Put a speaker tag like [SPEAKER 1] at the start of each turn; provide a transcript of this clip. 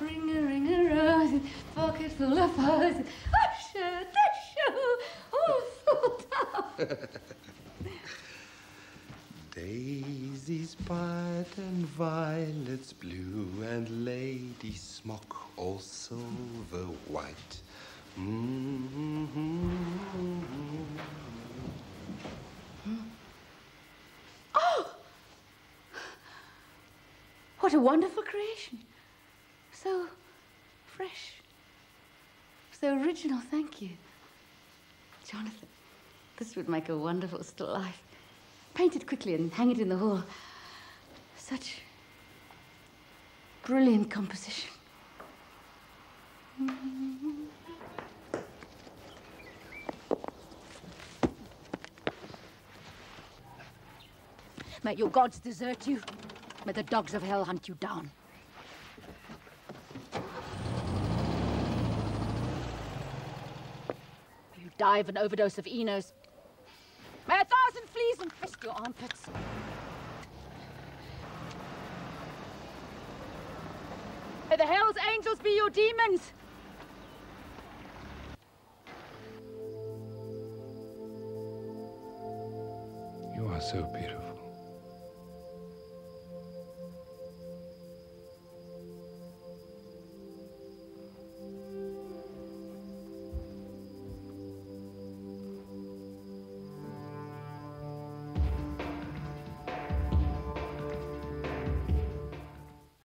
[SPEAKER 1] Ring a ring a rose, pocket full of roses. Usher, full down.
[SPEAKER 2] Daisies bright and violets blue and lady smock all silver white. Mm-hmm.
[SPEAKER 1] What a wonderful creation. So fresh. So original, thank you. Jonathan, this would make a wonderful still life. Paint it quickly and hang it in the hall. Such brilliant composition.
[SPEAKER 3] May your gods desert you. May the dogs of hell hunt you down. You die of an overdose of Enos. May a thousand fleas infest your armpits. May the hell's angels be your demons.
[SPEAKER 2] You are so beautiful.